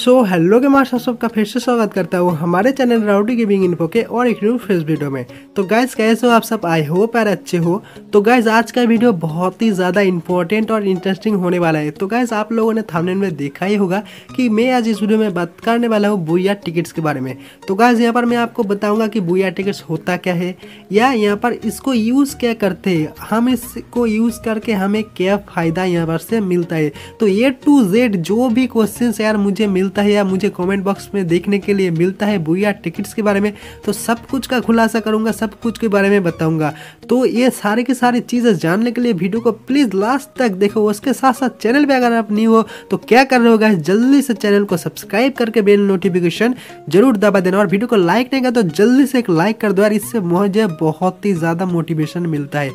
So hello के master सबका फिर से स्वागत करता हूँ हमारे चैनल राउडी गेमिंग इन्फो के और एक न्यू फ्रेश वीडियो में। तो गाइज़ कैसे हो आप सब? आई होप यार अच्छे हो। तो गाइज़ आज का वीडियो बहुत ही ज़्यादा इंपॉर्टेंट और इंटरेस्टिंग होने वाला है। तो गाइज़ आप लोगों ने थामने में देखा ही होगा कि मैं आज इस वीडियो में बात करने वाला हूँ बुया टिकट्स के बारे में। तो गाइज़ यहाँ पर मैं आपको बताऊँगा कि बुया टिकट्स होता क्या है या यहाँ पर इसको यूज़ क्या करते हैं। हम इसको यूज़ करके हमें क्या फ़ायदा यहाँ पर से मिलता है। तो ए टू जेड जो भी क्वेश्चन यार मुझे मिलता है या मुझे कमेंट बॉक्स में देखने के लिए मिलता है बुया टिकट्स के बारे में तो सब कुछ का खुलासा करूँगा, सब कुछ के बारे में बताऊँगा। तो ये सारे की सारी चीज़ें जानने के लिए वीडियो को प्लीज़ लास्ट तक देखो, उसके साथ साथ चैनल पे अगर आप नहीं हो तो क्या कर रहे हो गाइस जल्दी से चैनल को सब्सक्राइब करके बेल नोटिफिकेशन ज़रूर दबा देना, और वीडियो को लाइक नहीं कर तो जल्दी से एक लाइक कर दो यार, इससे मुझे बहुत ही ज़्यादा मोटिवेशन मिलता है।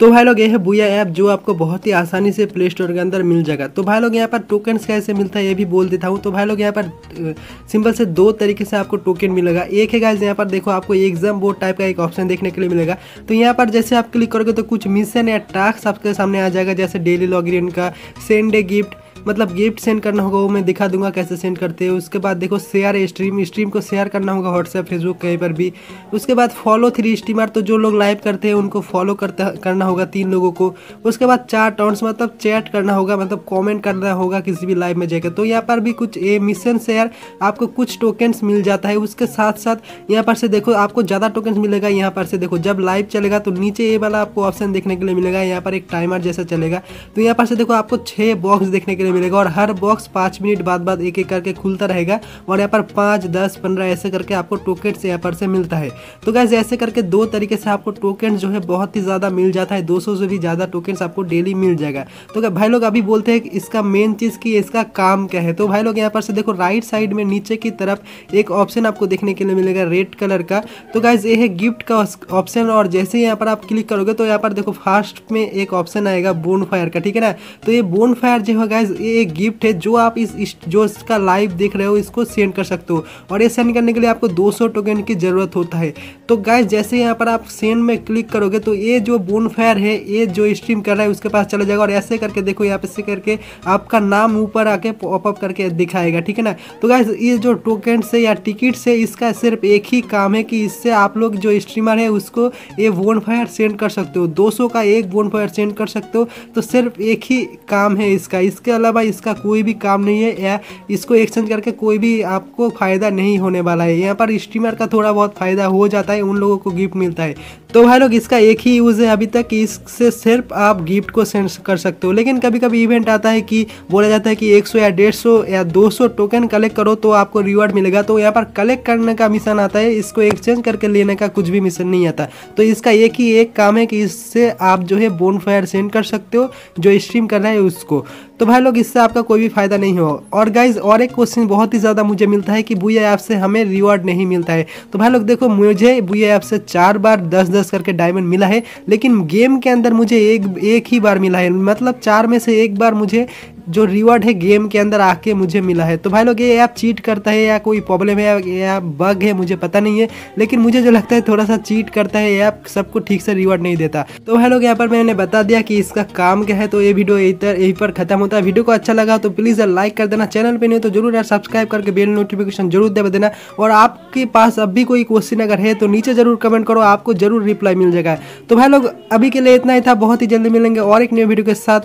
तो भाई लोग ये है बुया ऐप जो आपको बहुत ही आसानी से प्ले स्टोर के अंदर मिल जाएगा। तो भाई लोग, यहाँ पर टोकन्स कैसे मिलता है, ये भी बोल देता हूँ। तो भाई लोग, यहाँ पर सिंपल से दो तरीके से आपको टोकन मिलेगा। एक है गाइज़ यहाँ पर देखो आपको एग्ज़ाम बोर्ड टाइप का एक ऑप्शन देखने के लिए मिलेगा। तो यहाँ पर जैसे आप क्लिक करोगे तो कुछ मिशन या टास्क आपके सामने आ जाएगा, जैसे डेली लॉग का सेंडे गिफ्ट मतलब गिफ्ट सेंड करना होगा, वो मैं दिखा दूँगा कैसे सेंड करते हैं। उसके बाद देखो शेयर स्ट्रीम स्ट्रीम को शेयर करना होगा व्हाट्सएप फेसबुक कहीं पर भी। उसके बाद फॉलो थ्री स्ट्रीमर तो जो लोग लाइव करते हैं, उनको फॉलो करते, करना होगा तीन लोगों को। उसके बाद चार टर्न्स मतलब चैट करना होगा मतलब कॉमेंट करना होगा किसी भी लाइव में जाकर। तो यहाँ पर भी कुछ, ए मिशन शेयर आपको कुछ टोकन्स मिल जाता है। उसके साथ साथ यहाँ पर से देखो, आपको ज़्यादा टोकन्स मिलेगा। यहाँ पर से देखो, जब लाइव चलेगा तो नीचे ये वाला आपको ऑप्शन देखने के लिए मिलेगा। यहाँ पर एक टाइमर जैसा चलेगा। तो यहाँ पर से देखो, आपको छः बॉक्स देखने के लिए मिलेगा और हर बॉक्स पाँच मिनट बाद बाद एक एक करके खुलता रहेगा और यहाँ पर पाँच, दस, पंद्रह ऐसे करके आपको टोकन यहाँ पर से मिलता है। तो गैस ऐसे करके दो तरीके से आपको टोकन जो है बहुत ही ज़्यादा मिल जाता है। 200 से भी ज़्यादा टोकन आपको डेली मिल जाएगा। तो क्या भाई लोग अभी बोलते हैं इसका मेन चीज़ की इसका काम क्या है? तो भाई लोग यहाँ पर से देखो राइट साइड में नीचे की तरफ़ एक ऑप्शन आपको देखने के लिए मिलेगा रेड कलर का। तो गैस ये है गिफ्ट का ऑप्शन और जैसे ही यहाँ पर आप क्लिक करोगे तो यहाँ पर देखो फास्ट में एक ऑप्शन आएगा बोन फायर का, ठीक है ना? तो ये बोन फायर जो है गैस ये एक गिफ्ट है जो आप इस, इस जो इसका लाइव देख रहे हो इसको सेंड कर सकते हो। और ये सेंड करने के लिए आपको 200 टोकन की ज़रूरत होता है। तो गाइस जैसे यहाँ पर आप सेंड में क्लिक करोगे तो ये जो बोन फायर है ये जो स्ट्रीम कर रहा है उसके पास चला जाएगा। और ऐसे करके देखो यहाँ पे करके आपका नाम ऊपर आके पॉपअप करके दिखाएगा ठीक है ना? तो गाइस ये जो टोकन से या टिकट से इसका सिर्फ़ एक ही काम है कि इससे आप लोग जो स्ट्रीमर है उसको ये बोन फायर सेंड कर सकते हो। 200 का एक बोन फायर सेंड कर सकते हो। तो सिर्फ़ एक ही काम है इसका। इसके अलावा इसका कोई भी काम नहीं है या इसको एक्सचेंज करके कोई भी आपको फ़ायदा नहीं होने वाला है। यहाँ पर स्टीमर का थोड़ा बहुत फ़ायदा हो जाता है, उन लोगों को गिफ्ट मिलता है। तो भाई लोग, इसका एक ही यूज़ है अभी तक कि इससे सिर्फ़ आप गिफ्ट को सेंड कर सकते हो। लेकिन कभी कभी इवेंट आता है कि बोला जाता है कि 100 या 150 या 200 टोकन कलेक्ट करो तो आपको रिवॉर्ड मिलेगा। तो यहाँ पर कलेक्ट करने का मिशन आता है, इसको एक्सचेंज करके लेने का कुछ भी मिशन नहीं आता। तो इसका एक ही एक काम है कि इससे आप जो है बोन फायर सेंड कर सकते हो, जो स्ट्रीम कर रहा है उसको। तो भाई लोग, इससे आपका कोई भी फ़ायदा नहीं हो। और गाइज़ और एक क्वेश्चन बहुत ही ज़्यादा मुझे मिलता है कि बुया ऐप से हमें रिवॉर्ड नहीं मिलता है। तो भाई लोग, देखो, मुझे बुया ऐप से चार बार दस दस दस करके डायमंड मिला है, लेकिन गेम के अंदर मुझे एक एक ही बार मिला है। मतलब चार में से एक बार मुझे जो रिवॉर्ड है गेम के अंदर आके मुझे मिला है। तो भाई लोग, ये ऐप चीट करता है या कोई प्रॉब्लम है या बग है, मुझे पता नहीं है। लेकिन मुझे जो लगता है थोड़ा सा चीट करता है, ये ऐप सबको ठीक से रिवॉर्ड नहीं देता। तो भाई लोग, यहाँ पर मैंने बता दिया कि इसका काम क्या है। तो ये वीडियो यही पर खत्म होता है। वीडियो को अच्छा लगा तो प्लीज़ लाइक कर देना। चैनल पर नहीं तो ज़रूर यार सब्सक्राइब करके बेल नोटिफिकेशन ज़रूर दे देना। और आपके पास अब भी कोई क्वेश्चन अगर है तो नीचे ज़रूर कमेंट करो। आपको ज़रूर रिप्लाई मिल जाएगा। तो भाई लोग, अभी के लिए इतना ही था। बहुत ही जल्दी मिलेंगे और एक न्यू वीडियो के साथ।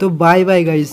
तो बाय बाय गाइज़